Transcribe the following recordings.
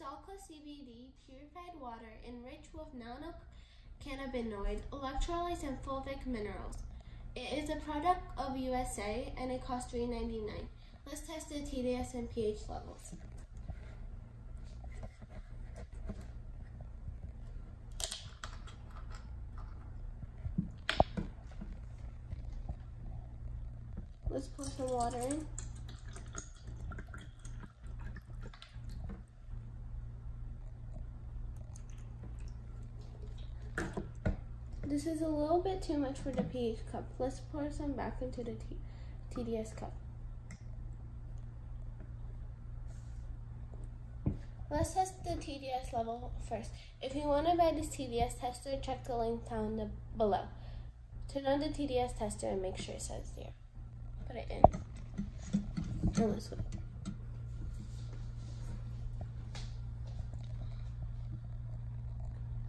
This CBD purified water enriched with nanocannabinoid, electrolytes, and fulvic minerals. It is a product of USA and it costs $3.99. Let's test the TDS and pH levels. Let's pour some water in. This is a little bit too much for the pH cup. Let's pour some back into the TDS cup. Let's test the TDS level first. If you want to buy this TDS tester, check the link down the, below. Turn on the TDS tester and make sure it says zero. Put it in. And let's wait.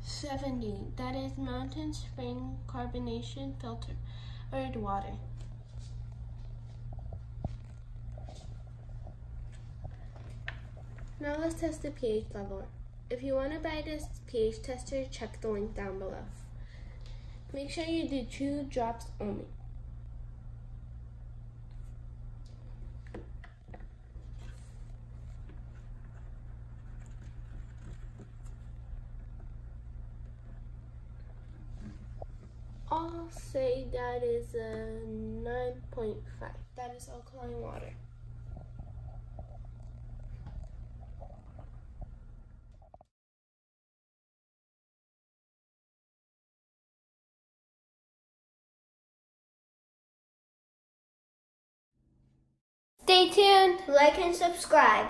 70. That is mountain spring carbonation filtered water. Now let's test the pH level. If you want to buy this pH tester, check the link down below. Make sure you do two drops only. I'll say that is a 9.5. That is alkaline water. Stay tuned, like and subscribe.